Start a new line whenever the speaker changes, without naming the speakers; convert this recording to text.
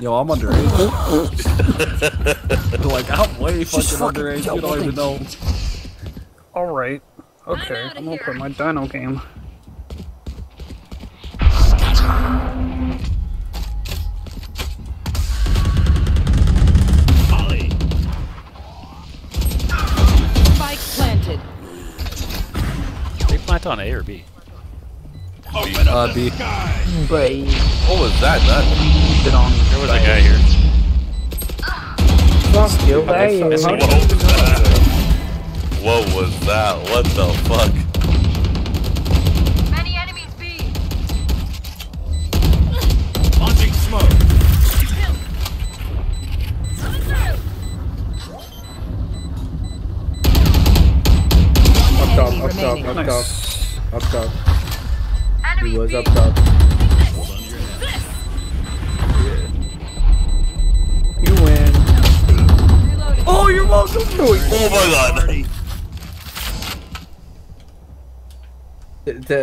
Yo, I'm underage. like, I'm way fucking
fucking
underage. You don't even know.
Alright. Okay,
outta
I'm gonna
here.
play my dino game.
Spike planted.
They plant on A or B.
Uh, B.
Brave.
What was that? That
Get on.
There was a guy here.
Fuck you, hey.
what was that? What was that? What the fuck?
Many enemies B.
Launching smoke.
Up top, up top, up top, up top.
Enemy
He was up top.
Oh, my god.
The, the